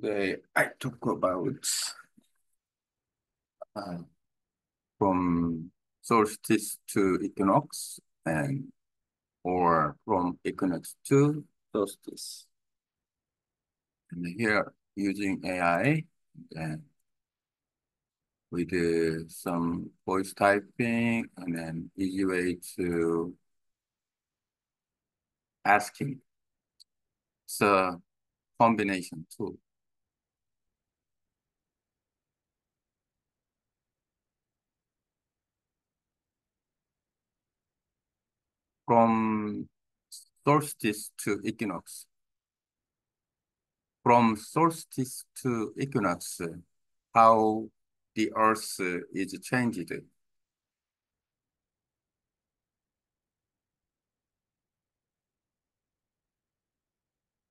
Today I talk about uh, from solstice to equinox and or from equinox to solstice. And here using AI and we do some voice typing and then easy way to asking. It's a combination tool. From solstice to equinox. From solstice to equinox, how the earth is changed.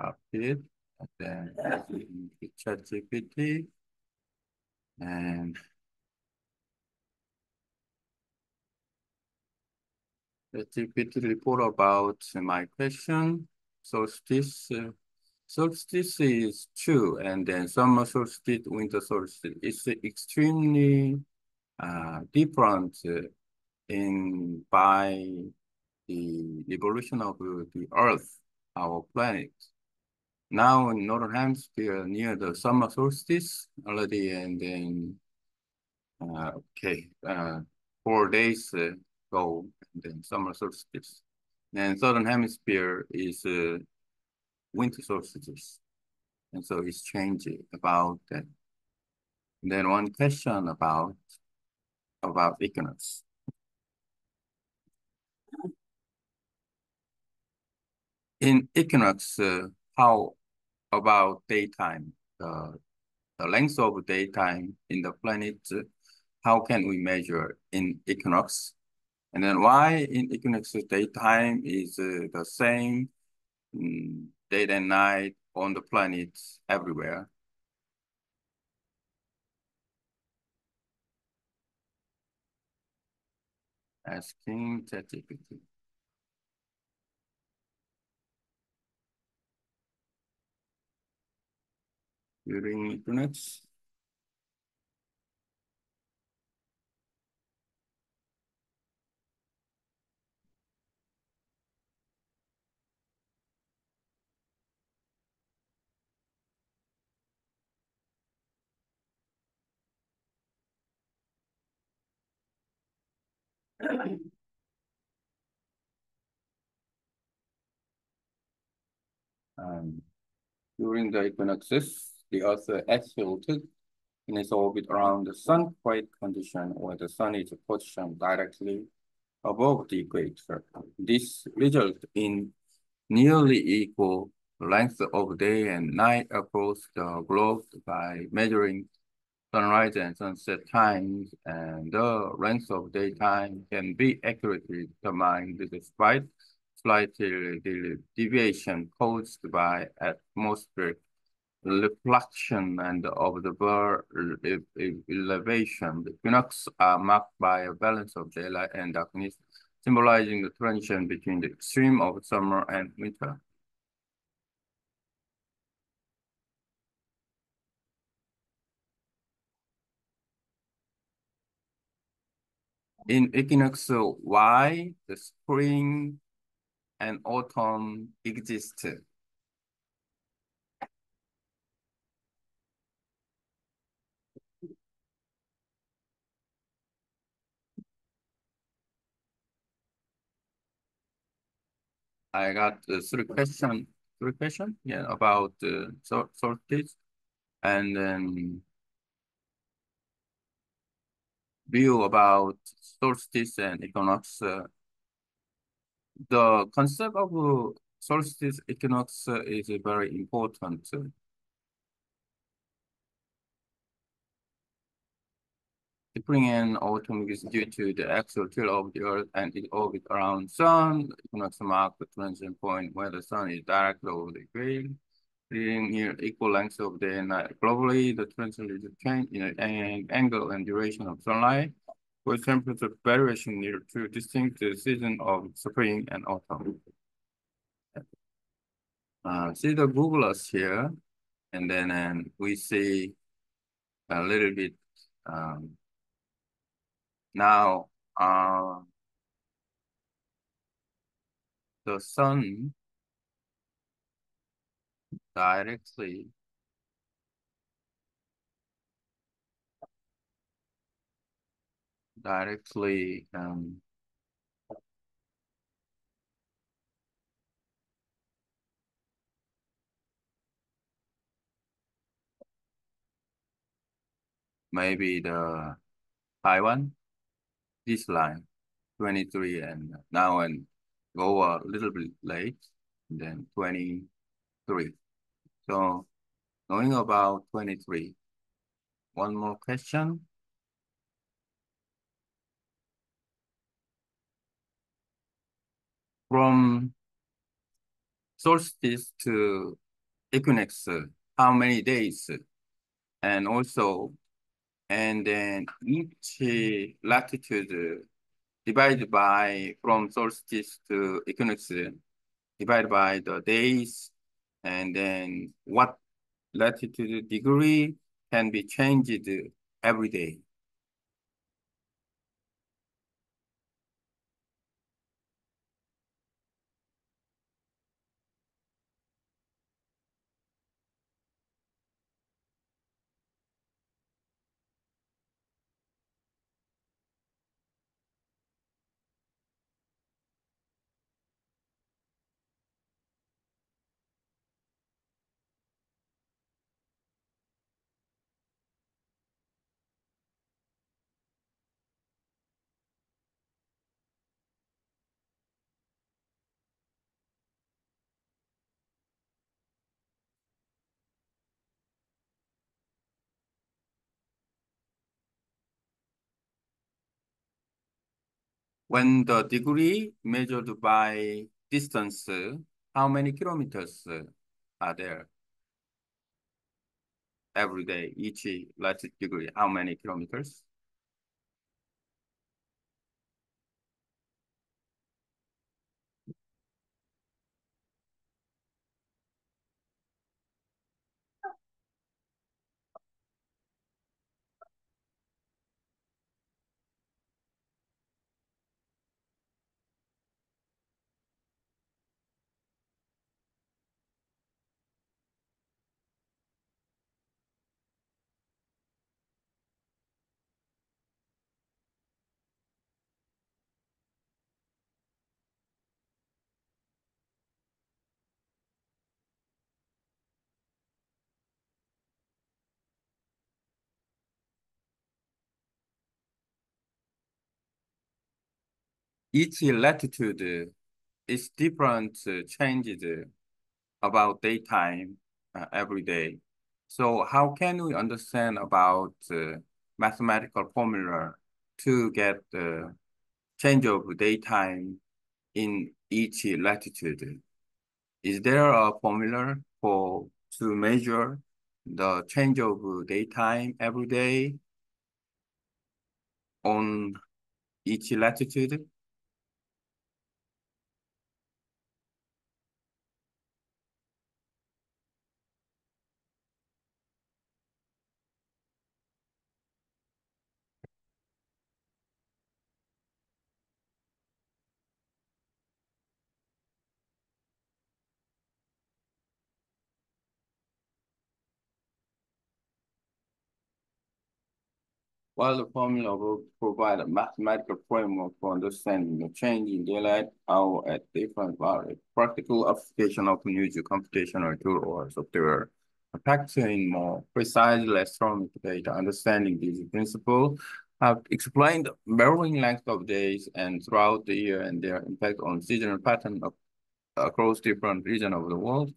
Update, and then ChatGPT, and the GPT report about my question. Solstice, uh, solstice is true, and then summer solstice, winter solstice. It's extremely uh, different uh, in by the evolution of the Earth, our planet. Now in northern hemisphere near the summer solstice already, and then uh, okay, uh, four days uh, go and then summer solstice. And southern hemisphere is uh, winter solstice. And so it's changing about that. And then one question about about equinox. In equinox, uh, how about daytime? Uh, the length of daytime in the planet, uh, how can we measure in equinox? And then why in equinox daytime is uh, the same um, day and night on the planet everywhere. Asking ChatGPT. During equinox, um, during the equinoxes, the Earth is tilted in its orbit around the sun, quiet condition where the sun is positioned directly above the equator. This results in nearly equal length of day and night across the globe by measuring sunrise and sunset times, and the length of daytime can be accurately determined despite slight deviation caused by atmospheric reflection and of the bird elevation. The equinox are marked by a balance of daylight and darkness, symbolizing the transition between the extreme of summer and winter. In equinox, why the spring and autumn exist? I got uh, three question, three question, yeah, about uh, solstice, and then view about solstice and equinox. Uh, the concept of uh, solstice equinox uh, is very important. Spring and autumn is due to the axial tilt of the Earth and its orbit around Sun. Equinox mark the transition point where the Sun is directly over the equator being near equal lengths of day and night. Globally, the a change in angle and duration of sunlight with temperature variation near two distinct seasons of spring and autumn. Uh, see the Google Earth here. And then and we see a little bit um, now uh, the sun directly directly um, maybe the Taiwan, this line, 23 and now and go a little bit late, then 23. So knowing about 23, one more question. From solstice to equinox, how many days? And also, and then each latitude divided by from solstice to equinox divided by the days and then what latitude degree can be changed every day. When the degree measured by distance, how many kilometers are there? Every day, each latitude degree, how many kilometers? Each latitude is different uh, changes about daytime uh, every day. So how can we understand about uh, mathematical formula to get the change of daytime in each latitude? Is there a formula for to measure the change of daytime every day on each latitude? While the formula will provide a mathematical framework for understanding the change in daylight hour at different values, practical application of use computational tools of their factoring more precisely astronomical data, understanding these principles have explained varying length of days and throughout the year and their impact on seasonal pattern across different regions of the world.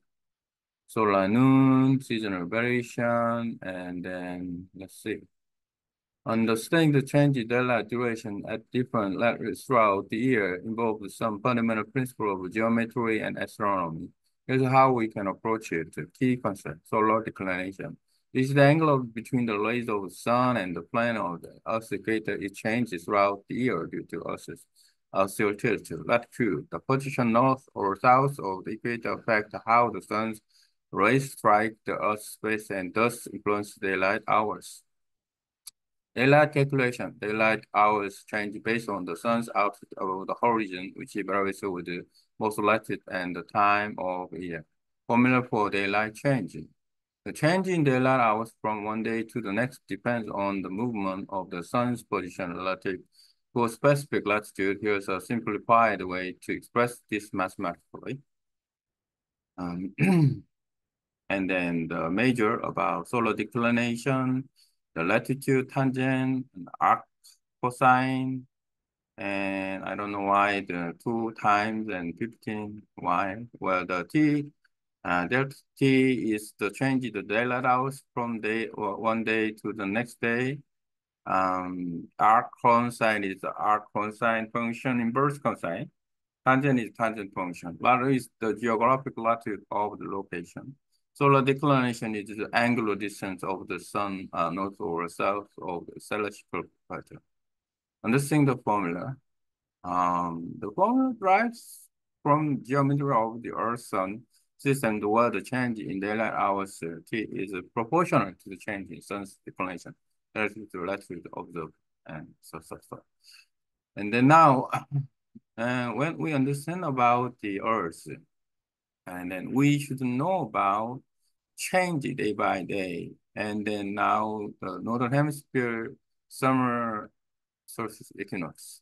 Solar noon, seasonal variation, and then let's see. Understanding the change in daylight duration at different latitudes throughout the year involves some fundamental principles of geometry and astronomy. Here's how we can approach it. The key concept, solar declination. This is the angle between the rays of the sun and the plane of the Earth's equator. It changes throughout the year due to Earth's axial tilt. Latitude, the position north or south of the equator affects how the sun's rays strike the Earth's space and thus influence daylight hours. Daylight calculation. Daylight hours change based on the sun's altitude above the horizon, which varies with the most latitude and the time of year. Formula for daylight changing. The change in daylight hours from one day to the next depends on the movement of the sun's position relative to a specific latitude. Here's a simplified way to express this mathematically. Um, and then the major about solar declination, the latitude tangent, and arc cosine, and I don't know why the two times and 15, why? Well, the t uh, delta t is the change in the daylight hours from day or one day to the next day. Um, arc cosine is the arc cosine function inverse cosine. Tangent is tangent function. Latitude is the geographic latitude of the location. Solar declination is the angular distance of the sun uh, north or south of the celestial equator. Understanding the formula, um, the formula derives from geometry of the Earth-Sun system where the change in daylight hours uh, T is proportional to the change in sun's declination relative to the latitude observed and so, so, so. And then now, uh, when we understand about the Earth, and then we should know about change day by day. And then now the Northern Hemisphere summer solstice equinox.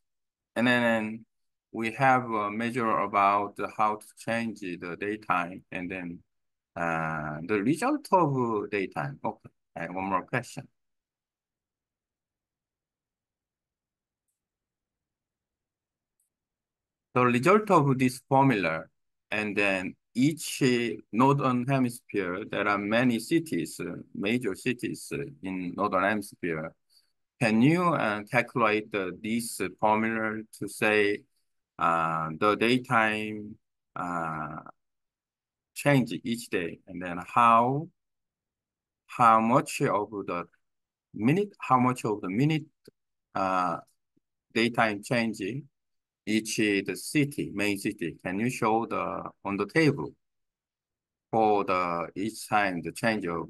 And then we have a measure about how to change the daytime and then uh, the result of daytime. Okay, and one more question. The result of this formula and then each northern hemisphere, there are many cities, major cities in northern hemisphere. Can you uh, calculate uh, this formula to say uh, the daytime uh, change each day, and then how how much of the minute, how much of the minute uh, daytime changing each the city, main city. Can you show the on the table for the each time the change of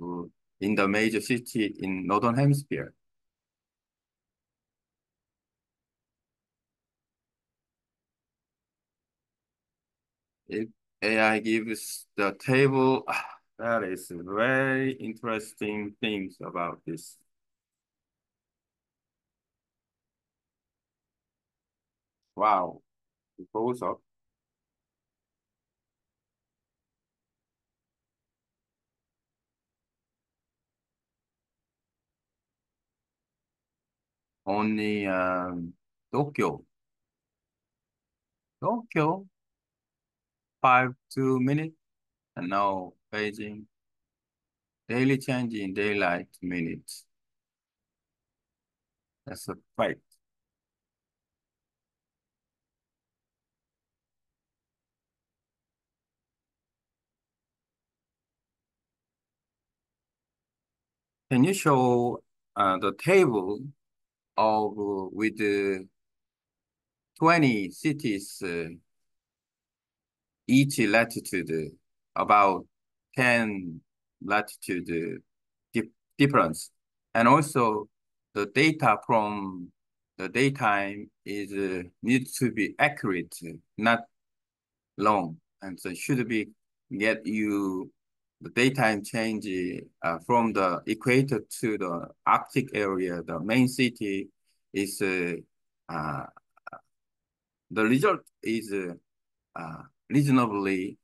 in the major city in northern hemisphere? If AI gives the table, that is very interesting things about this. Wow, it goes up. Only um, Tokyo. Tokyo, five, two minutes, and now Beijing. Daily change in daylight minutes. That's a fact. Can you show uh, the table of uh, with the 20 cities uh, each latitude about 10 latitude di difference. And also the data from the daytime is uh, needs to be accurate not long. And so should be get you the daytime change uh, from the equator to the Arctic area, the main city is uh, uh, the result is uh, reasonably,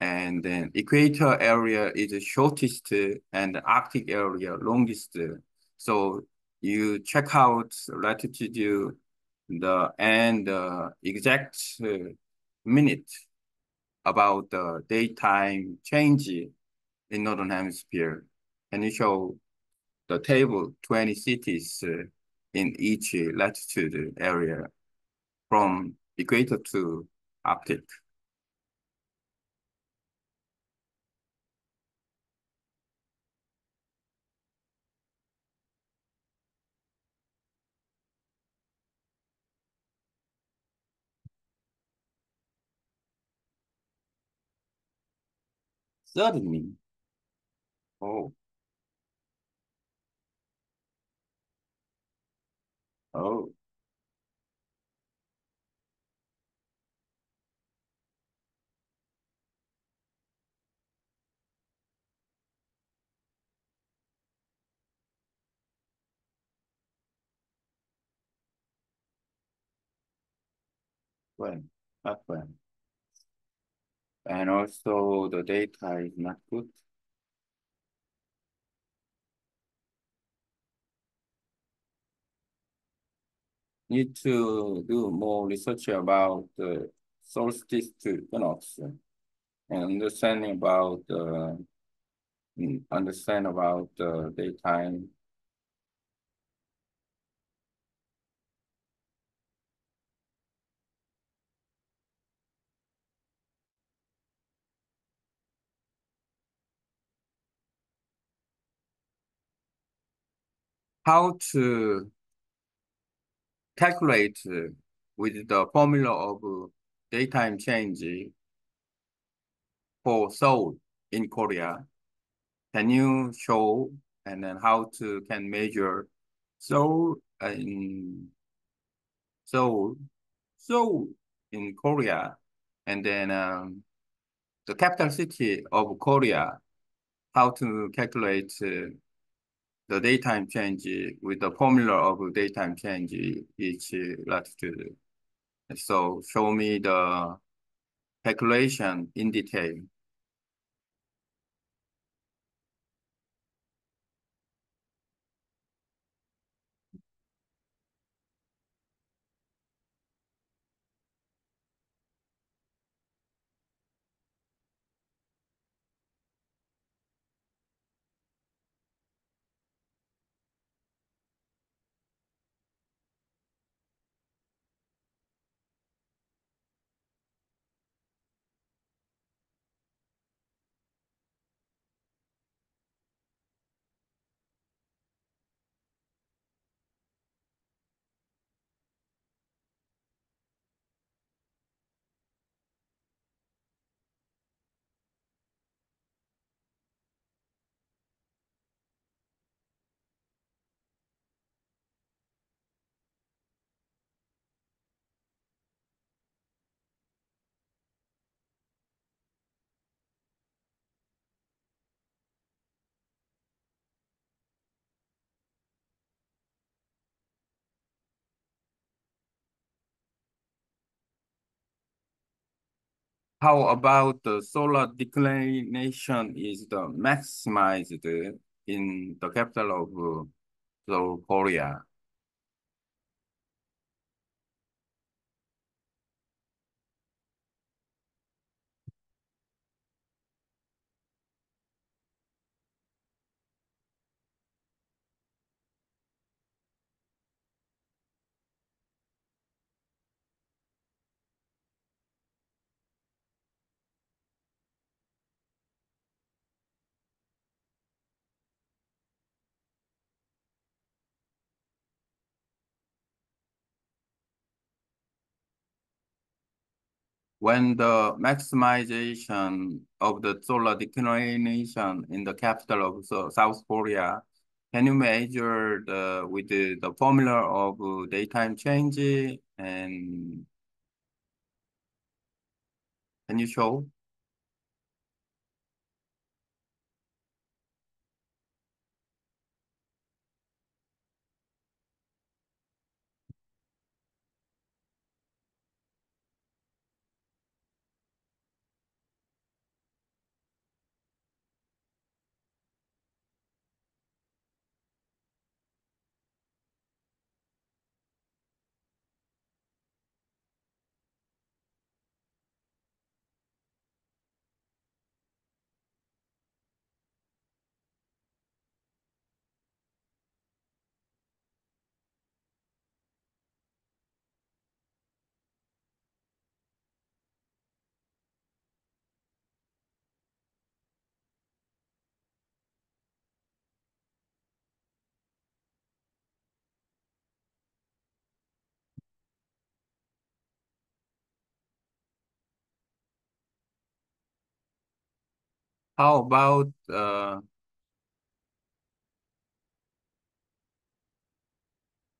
and then equator area is shortest and the Arctic area longest. So you check out latitude the and the exact minute about the daytime change in Northern Hemisphere. Can you show the table, 20 cities uh, in each latitude area from equator to Arctic? Certainly. Oh, oh, when, not when. And also the data is not good. Need to do more research about the solstice to equinox and understanding about the mm, understand about the daytime. How to calculate with the formula of daytime change for Seoul in Korea. Can you show and then how to can measure Seoul in Seoul, Seoul in Korea, and then um, the capital city of Korea, how to calculate uh, the daytime change with the formula of daytime change each latitude. So show me the calculation in detail. How about the solar declination is the maximized in the capital of South Korea? When the maximization of the solar declination in the capital of South Korea, can you measure the with the, the formula of uh, daytime change and can you show? How about uh,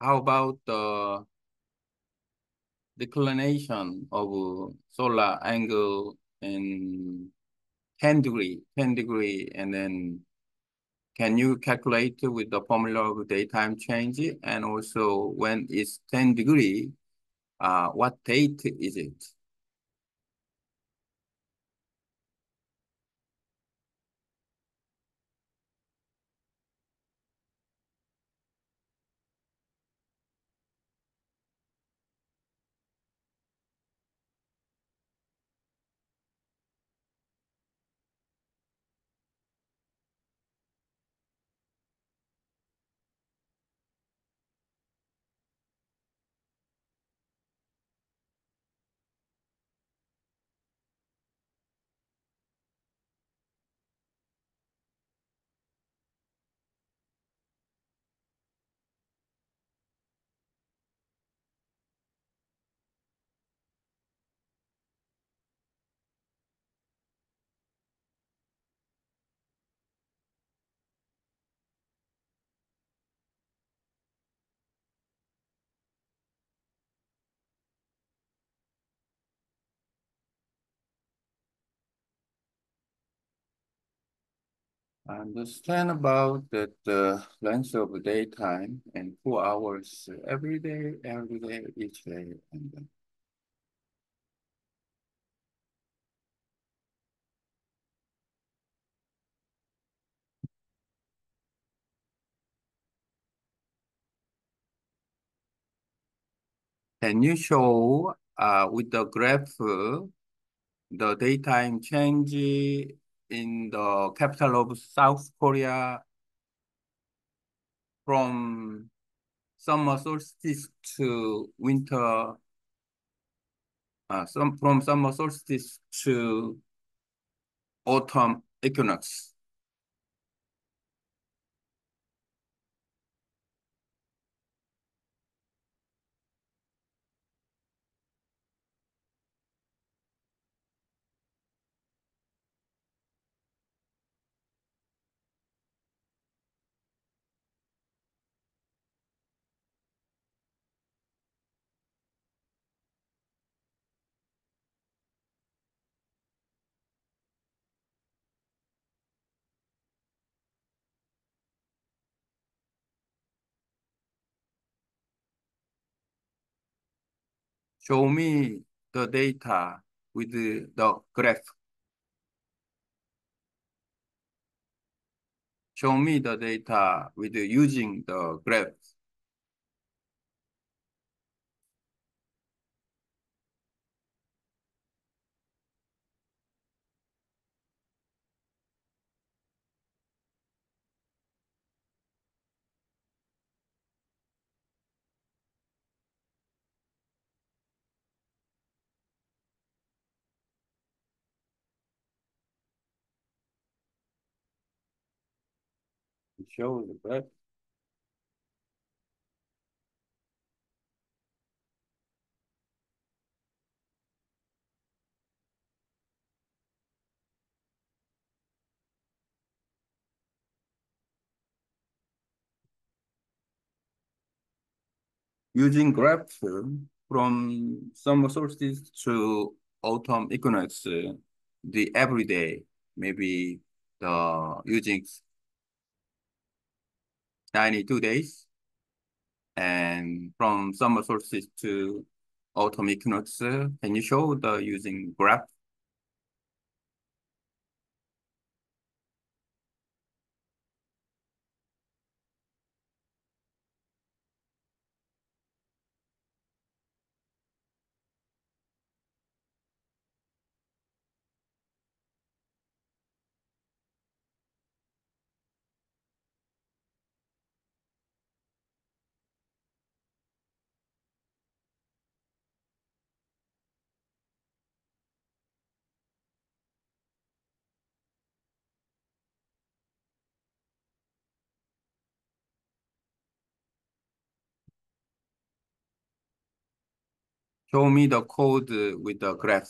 how about the uh, declination of solar angle in 10 degree, 10 degree, and then can you calculate with the formula of daytime change? And also when it's 10 degree, uh, what date is it? Understand about that the length of the daytime and four hours every day, every day, each day, and then. Can you show uh, with the graph the daytime change in the capital of South Korea from summer solstice to winter, uh, some, from summer solstice to autumn equinox? Show me the data with the, graph. Show me the data with using the graph. Show the graph. Using graph from summer solstice to autumn equinox, uh, the everyday, maybe the using 92 days. And from summer solstice to autumn equinox, can you show the using graph? Show me the code with the graph.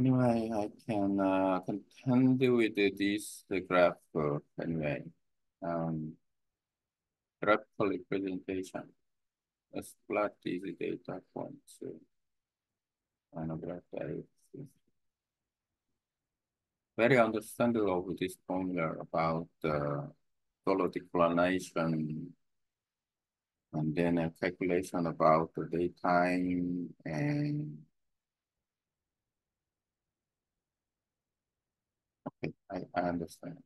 Anyway, I can uh, contend with this graph uh, anyway. Um, graphical representation. Let's plot these data points. Uh, and graph very understandable of this formula about uh, solar declination and then a calculation about the daytime and I, I understand.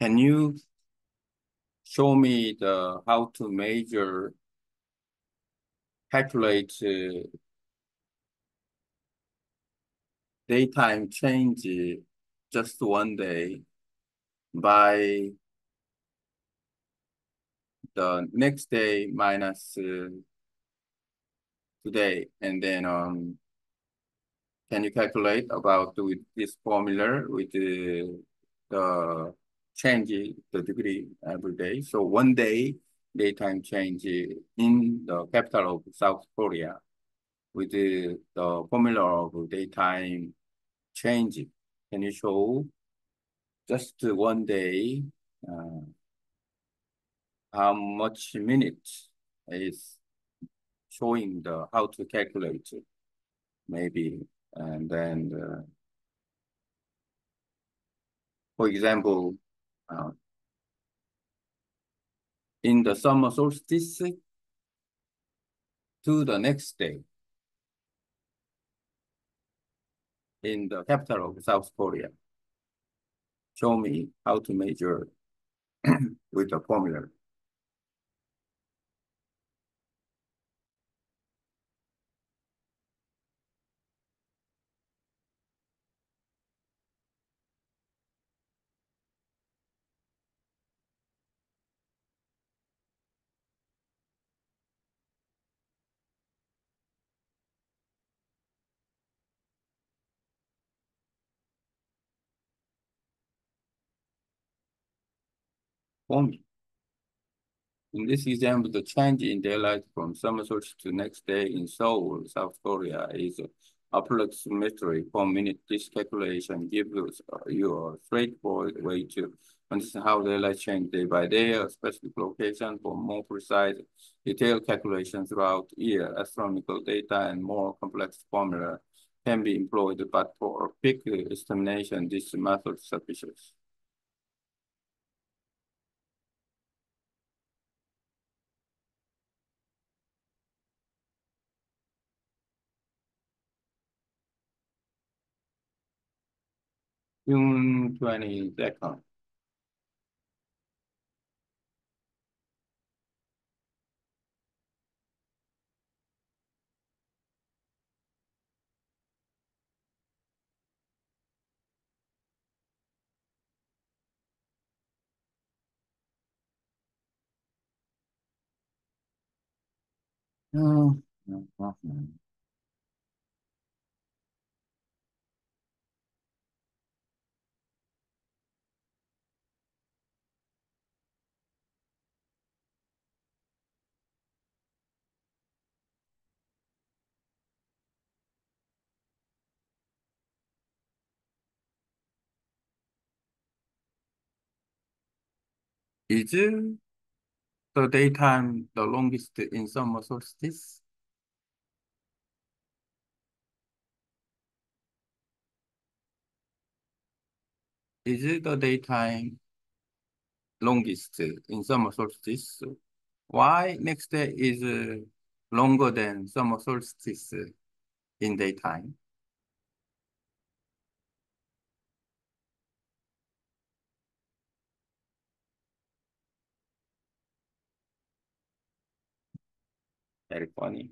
Can you show me the how to measure calculate uh, daytime change just one day by the next day minus uh, today and then um can you calculate about with this formula with the, the change the degree every day so one day daytime change in the capital of south korea with the, the formula of daytime change. Can you show just one day uh, how much minutes is showing the how to calculate it, maybe and then uh, for example uh, in the summer solstice to the next day in the capital of South Korea. Show me how to measure with the formula. Formula. In this example, the change in daylight from summer solstice to next day in Seoul, South Korea is approximately per minute. This calculation gives you a straightforward way to understand how daylight change day by day, a specific location for more precise detailed calculations throughout year. Astronomical data and more complex formula can be employed, but for a quick estimation, this method is June 22nd. Oh, no problem. Is the daytime the longest in summer solstice? Is it the daytime longest in summer solstice? Why next day is uh, longer than summer solstice in daytime? Very funny.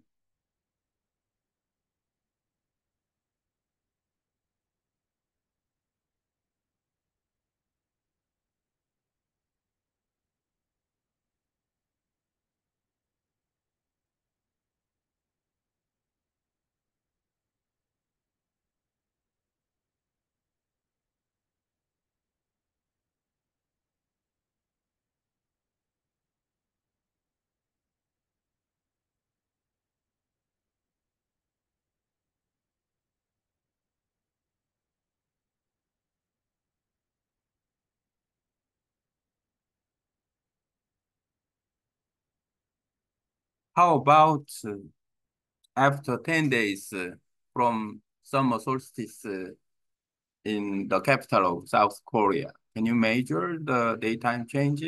How about uh, after 10 days uh, from summer solstice uh, in the capital of South Korea? Can you measure the daytime change?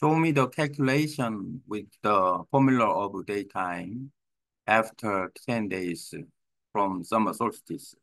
Show me the calculation with the formula of daytime after 10 days from summer solstice.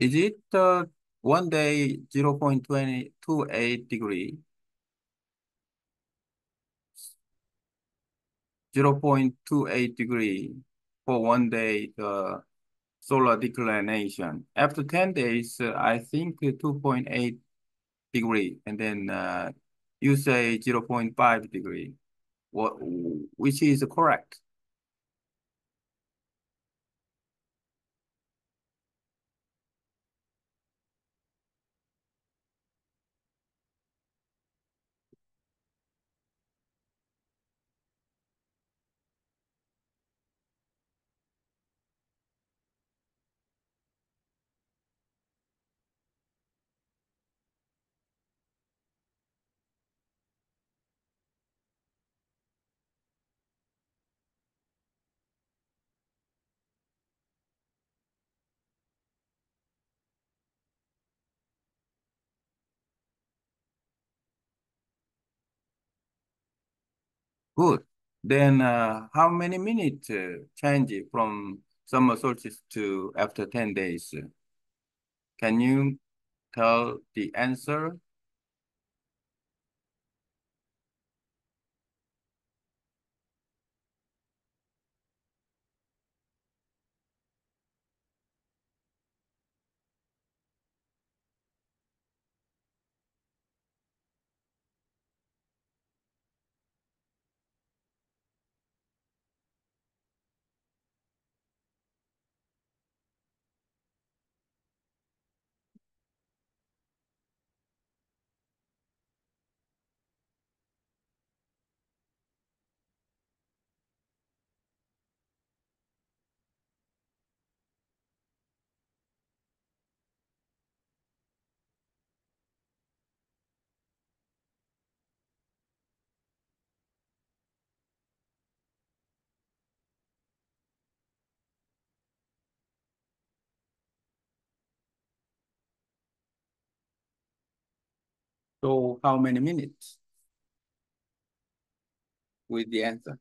Is it uh, one day 0 0.28 degree, 0 0.28 degree for one day the solar declination. After 10 days, uh, I think 2.8 degree, and then uh, you say 0 0.5 degree. What, which is correct? Good. Then uh, how many minutes uh, change from summer solstice to after 10 days? Can you tell the answer? So how many minutes? With the answer.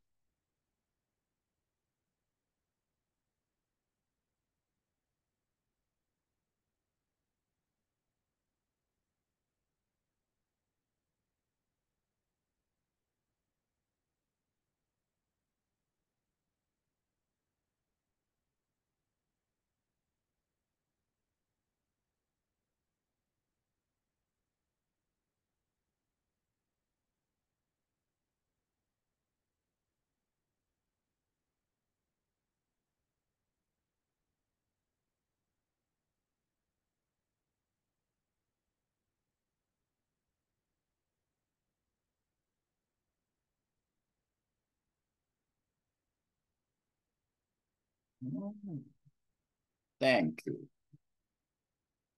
Thank you.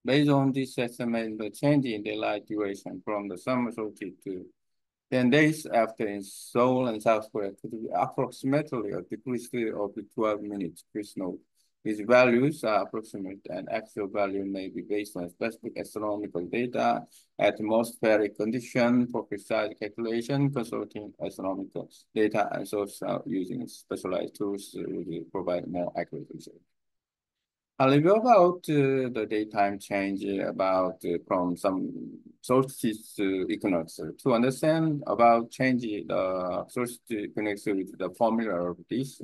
Based on this estimate, the change in daylight duration from the summer solstice to 10 days after in Seoul and South Korea could be approximately a decrease of 12 minutes. Please note, these values are approximate and actual value may be based on specific astronomical data, atmospheric condition for precise calculation, consulting astronomical data and source using specialized tools will provide more accurate results. I'll review about uh, the daytime change about uh, from some solstice to equinox to understand about changing the solstice to equinox with the formula of this.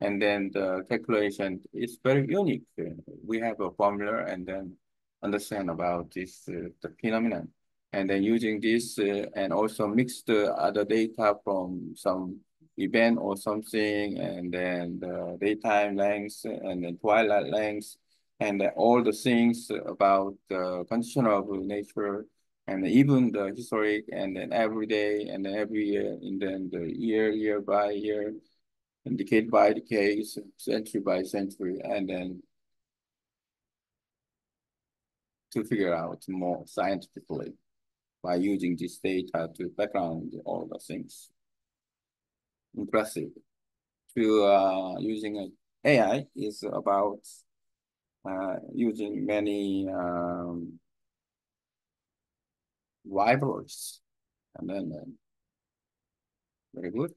And then the calculation is very unique. We have a formula and then understand about this uh, the phenomenon. And then using this uh, and also mix the other data from some event or something, and then the daytime length and then twilight length, and all the things about the condition of nature, and even the historic, and then every day, and every year, and then the year, year by year, and decade by decade, century by century, and then to figure out more scientifically by using this data to background all the things impressive. To uh, using AI is about uh, using many um, libraries, and then uh, very good.